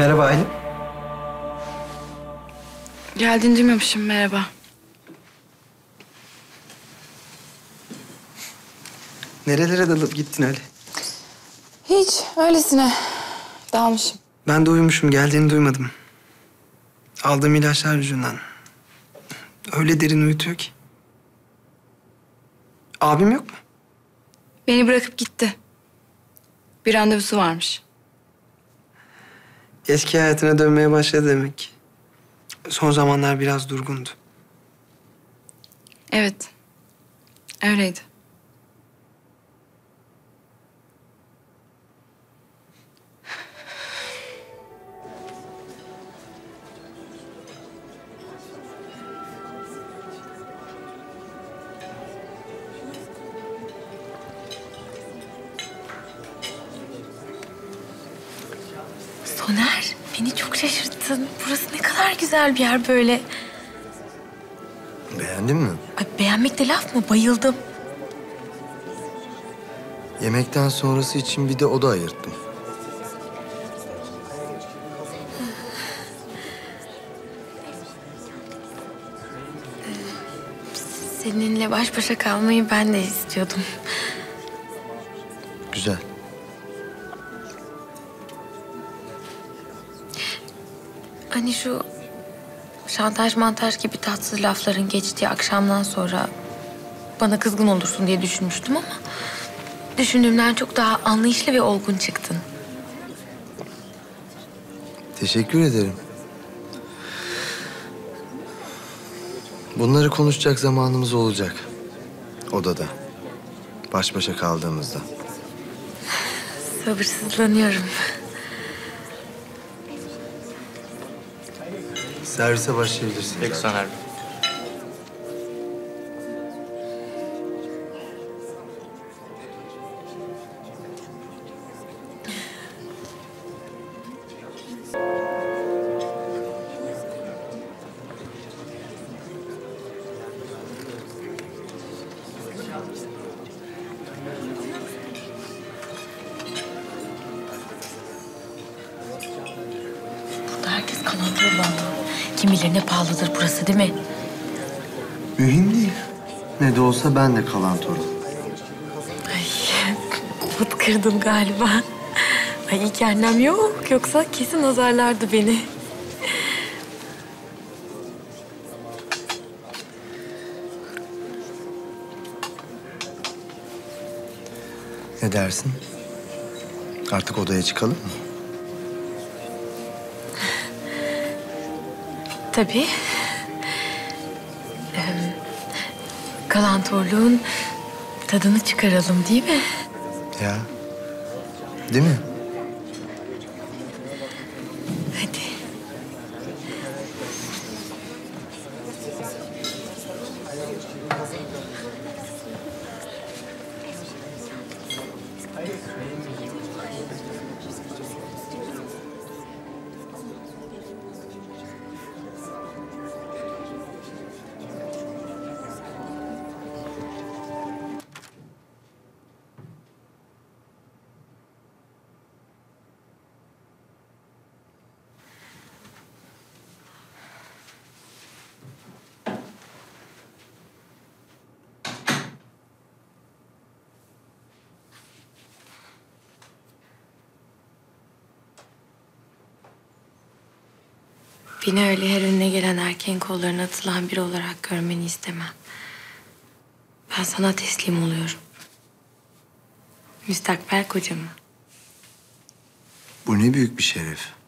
Merhaba Aylin. Geldiğini duymamışım merhaba. Nerelere dalıp gittin Ali? Hiç öylesine dalmışım. Ben de uyumuşum. Geldiğini duymadım. Aldığım ilaçlar yüzünden. Öyle derin uyutuyor ki. Abim yok mu? Beni bırakıp gitti. Bir randevusu varmış. Eski hayatına dönmeye başladı demek. Son zamanlar biraz durgundu. Evet. Öyleydi. Şaşırttın. Burası ne kadar güzel bir yer böyle. Beğendin mi? Ay, beğenmek de laf mı? Bayıldım. Yemekten sonrası için bir de oda ayırttım. Seninle baş başa kalmayı ben de istiyordum. Güzel. Hani şu şantaj mantaj gibi tatsız lafların geçtiği akşamdan sonra bana kızgın olursun diye düşünmüştüm ama düşündüğümden çok daha anlayışlı ve olgun çıktın. Teşekkür ederim. Bunları konuşacak zamanımız olacak. Odada. Baş başa kaldığımızda. Sabırsızlanıyorum. Servise başlayabilirsin. Peki Soner Bey. Herkes kanatlı vallahi. Kim bilir ne pahalıdır burası değil mi? Mühim değil. Ne de olsa ben de kalan torun. Ay, umut kırdım galiba. Ay iyi ki annem yok. Yoksa kesin azarlardı beni. Ne dersin? Artık odaya çıkalım mı? Tabii. Ee, kalantorluğun tadını çıkaralım değil mi? Ya. Değil mi? Beni öyle her önüne gelen erkeğin kollarına atılan biri olarak görmeni istemem. Ben sana teslim oluyorum. Müstakbel kocama. Bu ne büyük bir şeref.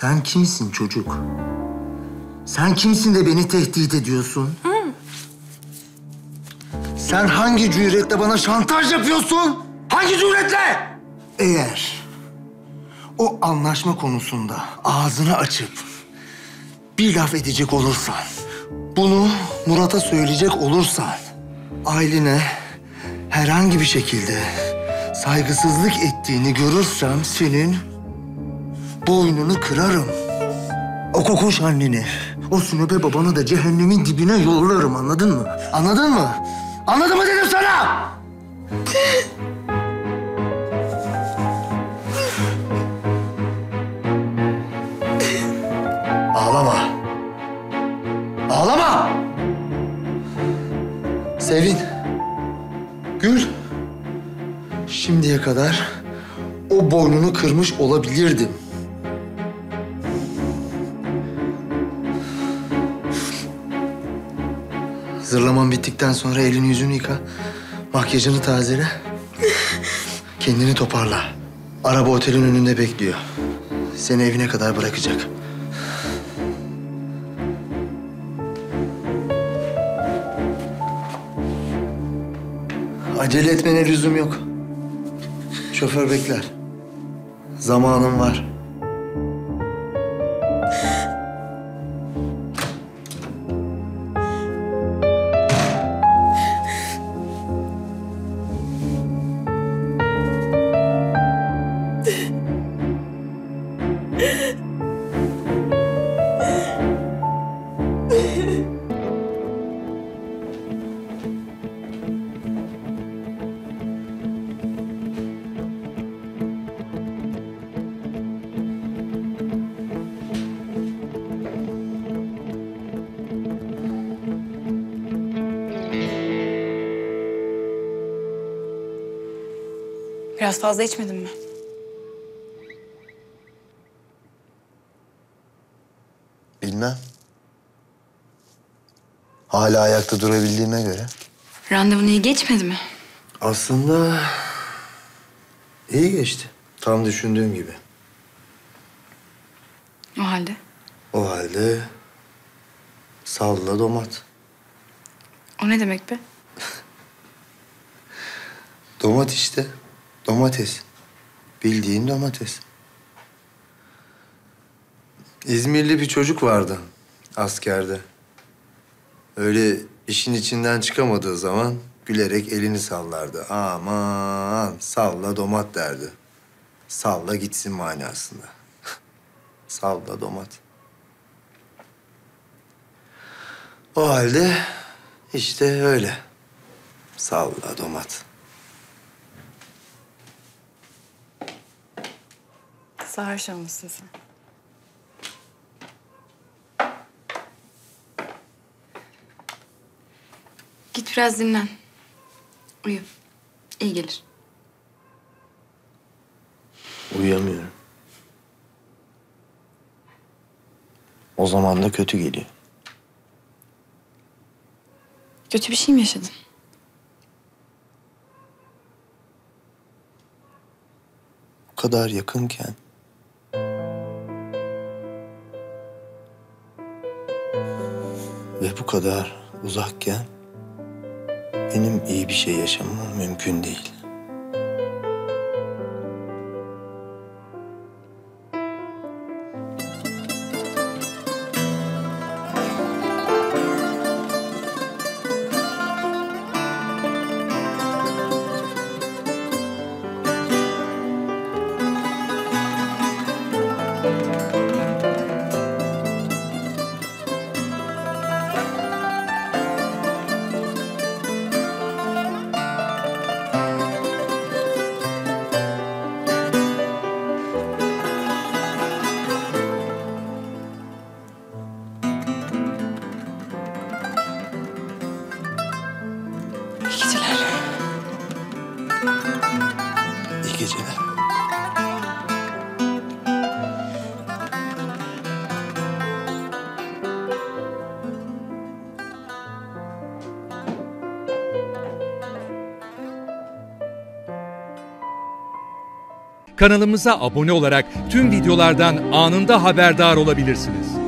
Sen kimsin çocuk? Sen kimsin de beni tehdit ediyorsun? Sen hangi cüretle bana şantaj yapıyorsun? Hangi cüretle? Eğer o anlaşma konusunda ağzını açıp bir laf edecek olursan, bunu Murat'a söyleyecek olursan, Aylin'e herhangi bir şekilde saygısızlık ettiğini görürsem senin boynunu kırarım. O kokoş anneni, o sünepe babanı da cehennemin dibine yollarım anladın mı? Anladın mı? Anladın mı dedim sana? Ağlama. Ağlama. Sevin. Gül. Şimdiye kadar o boynunu kırmış olabilirdim. Zırlaman bittikten sonra elini yüzünü yıka. Makyajını tazele. Kendini toparla. Araba otelin önünde bekliyor. Seni evine kadar bırakacak. Acele etmene lüzum yok. Şoför bekler. Zamanın var. Biraz fazla içmedin mi? Bilmem. Hala ayakta durabildiğime göre. Randevun iyi geçmedi mi? Aslında iyi geçti. Tam düşündüğüm gibi. O halde. O halde salla domat. O ne demek be? Domat işte. Domates. Bildiğin domates. İzmirli bir çocuk vardı askerde. Öyle işin içinden çıkamadığı zaman gülerek elini sallardı. Aman salla domat derdi. Salla gitsin manasında. salla domat. O halde işte öyle. Salla domat. Sarhoş olmuşsun sen. Git biraz dinlen. Uyu. İyi gelir. Uyuyamıyorum. O zaman da kötü geliyor. Kötü bir şey mi yaşadın? Bu kadar yakınken... bu kadar uzakken... Benim iyi bir şey yaşamam mümkün değil. İyi geceler. Kanalımıza abone olarak tüm videolardan anında haberdar olabilirsiniz.